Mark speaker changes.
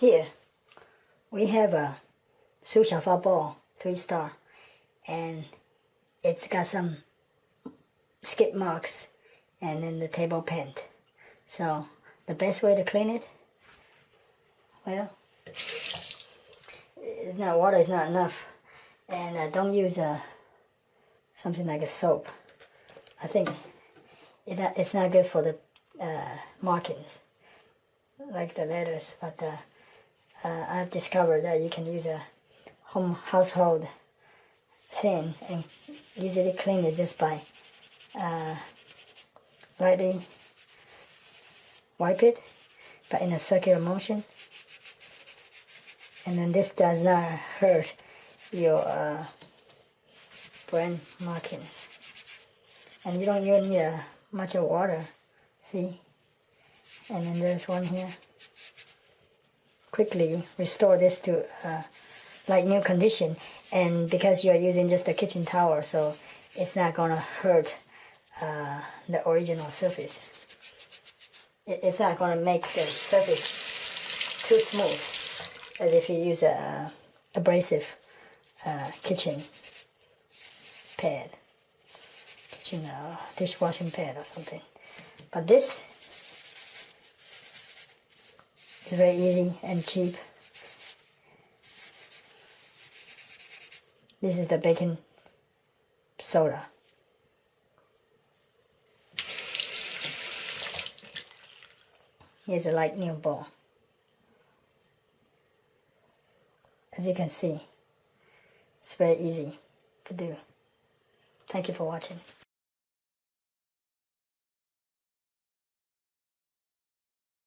Speaker 1: here we have a Su Xiaofa ball, three star, and it's got some skid marks and then the table paint. So the best way to clean it, well, it's not water is not enough, and uh, don't use uh, something like a soap. I think it, it's not good for the uh, markings, like the letters. But uh, I've discovered that you can use a home household thing and easily clean it just by uh, lightly wipe it, but in a circular motion. And then this does not hurt your uh, brand markings. And you don't even need uh, much of water, see? And then there's one here. Quickly restore this to uh, like new condition. And because you're using just a kitchen towel, so it's not gonna hurt uh, the original surface. It's not gonna make the surface too smooth as if you use a abrasive uh, kitchen pad, kitchen uh, dishwashing pad or something. But this is very easy and cheap. This is the baking soda. Here's a light new ball. As you can see, it's very easy to do. Thank you for watching.